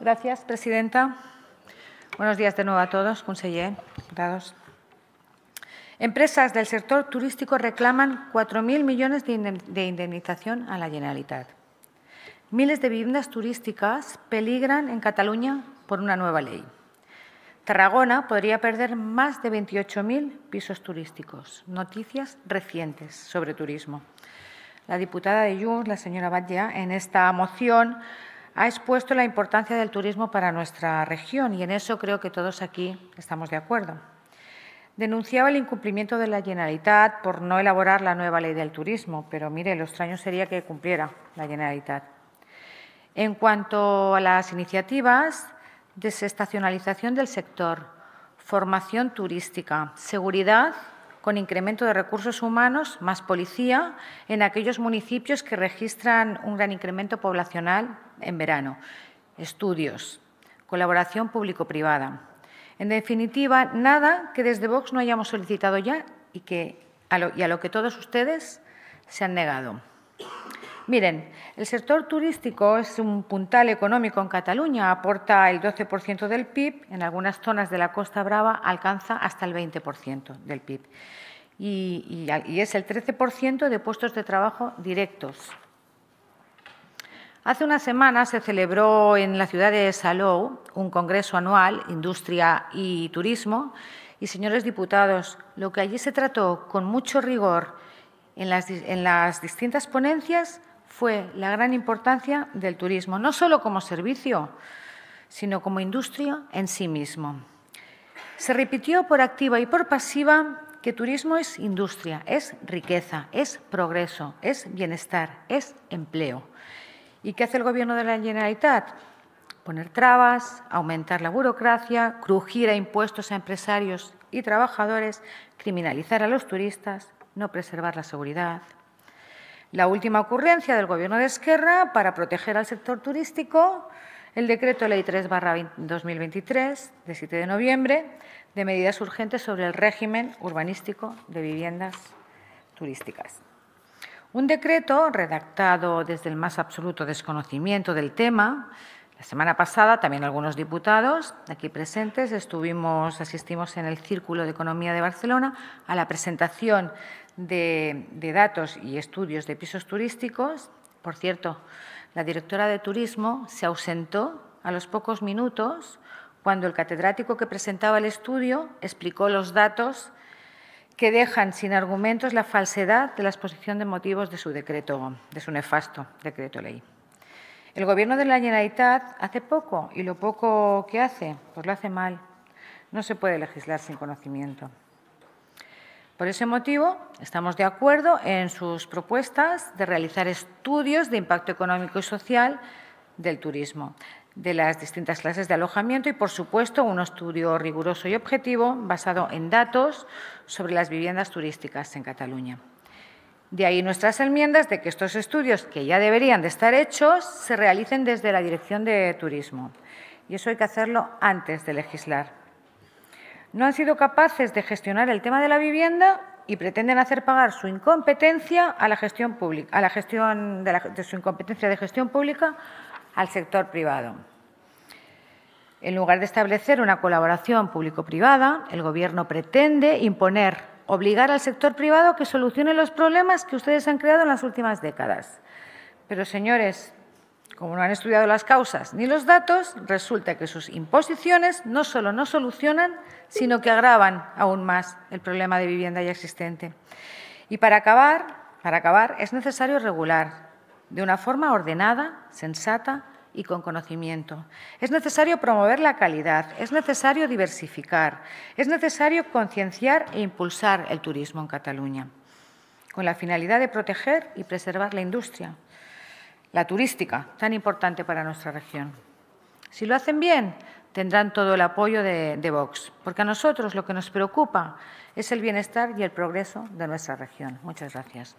Gracias, presidenta. Buenos días de nuevo a todos, conseller, diputados. Empresas del sector turístico reclaman 4.000 millones de indemnización a la Generalitat. Miles de viviendas turísticas peligran en Cataluña por una nueva ley. Tarragona podría perder más de 28.000 pisos turísticos. Noticias recientes sobre turismo. La diputada de Junts, la señora Batlle, en esta moción ha expuesto la importancia del turismo para nuestra región y en eso creo que todos aquí estamos de acuerdo. Denunciaba el incumplimiento de la Generalitat por no elaborar la nueva ley del turismo, pero mire, lo extraño sería que cumpliera la Generalitat. En cuanto a las iniciativas, desestacionalización del sector, formación turística, seguridad con incremento de recursos humanos, más policía en aquellos municipios que registran un gran incremento poblacional en verano, estudios, colaboración público-privada. En definitiva, nada que desde Vox no hayamos solicitado ya y, que, a lo, y a lo que todos ustedes se han negado. Miren, el sector turístico es un puntal económico en Cataluña, aporta el 12% del PIB, en algunas zonas de la Costa Brava alcanza hasta el 20% del PIB y, es el 13% de puestos de trabajo directos. Hace una semana se celebró en la ciudad de Salou un congreso anual, Industria y Turismo, y, señores diputados, lo que allí se trató con mucho rigor en en las distintas ponencias fue la gran importancia del turismo, no solo como servicio, sino como industria en sí mismo. Se repitió por activa y por pasiva que turismo es industria, es riqueza, es progreso, es bienestar, es empleo. ¿Y qué hace el Gobierno de la Generalitat? Poner trabas, aumentar la burocracia, crujir a impuestos a empresarios y trabajadores, criminalizar a los turistas, no preservar la seguridad, la última ocurrencia del Gobierno de Esquerra para proteger al sector turístico, el Decreto Ley 3-2023, de 7 de noviembre, de medidas urgentes sobre el régimen urbanístico de viviendas turísticas. Un decreto redactado desde el más absoluto desconocimiento del tema. La semana pasada también algunos diputados aquí presentes estuvimos, asistimos en el Círculo de Economía de Barcelona a la presentación de, datos y estudios de pisos turísticos. Por cierto, la directora de Turismo se ausentó a los pocos minutos cuando el catedrático que presentaba el estudio explicó los datos que dejan sin argumentos la falsedad de la exposición de motivos de su decreto, de su nefasto decreto ley. El Gobierno de la Generalitat hace poco y lo poco que hace, pues lo hace mal. No se puede legislar sin conocimiento. Por ese motivo, estamos de acuerdo en sus propuestas de realizar estudios de impacto económico y social del turismo, de las distintas clases de alojamiento y, por supuesto, un estudio riguroso y objetivo basado en datos sobre las viviendas turísticas en Cataluña. De ahí nuestras enmiendas de que estos estudios, que ya deberían de estar hechos, se realicen desde la Dirección de Turismo. Y eso hay que hacerlo antes de legislar no han sido capaces de gestionar el tema de la vivienda y pretenden hacer pagar su incompetencia a la gestión pública, a la gestión de, su incompetencia de gestión pública al sector privado. En lugar de establecer una colaboración público-privada, el Gobierno pretende imponer, obligar al sector privado a que solucione los problemas que ustedes han creado en las últimas décadas. Pero, señores, como no han estudiado las causas ni los datos, resulta que sus imposiciones no solo no solucionan, sino que agravan aún más el problema de vivienda ya existente. Y para acabar, para acabar es necesario regular de una forma ordenada, sensata y con conocimiento. Es necesario promover la calidad, es necesario diversificar, es necesario concienciar e impulsar el turismo en Cataluña, con la finalidad de proteger y preservar la industria, la turística, tan importante para nuestra región. Si lo hacen bien, tendrán todo el apoyo de, de, Vox, porque a nosotros lo que nos preocupa es el bienestar y el progreso de nuestra región. Muchas gracias.